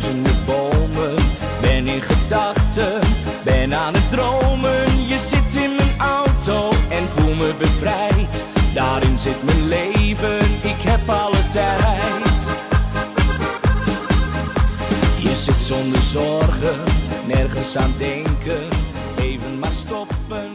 duizenden bomen. Ben in gedachten, ben aan het dromen. Je zit in mijn auto en voel me bevrijd. Daarin zit mijn leven, ik heb alle tijd. Je zit zonder zorgen, nergens aan denken. Even maar stoppen.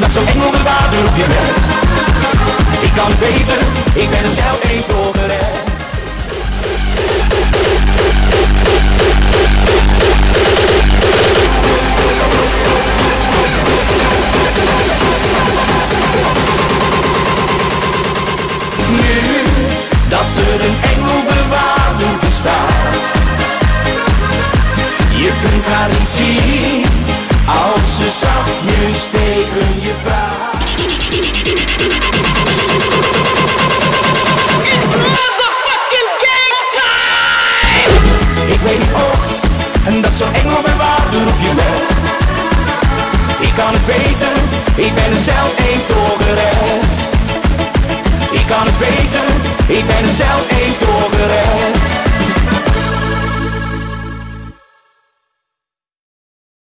Dat zo'n engel bewaarder op je bent. Ik kan het weten, ik ben zelf eens door. Nu dat er een engelbewaarder bestaat. Je kunt haar niet zien als ze zachtjes Ik weet ook en dat zo'n engelbewaarder op je bent. Ik kan het weten, ik ben er zelf eens door gered. Ik kan het weten, ik ben er zelf eens door gered.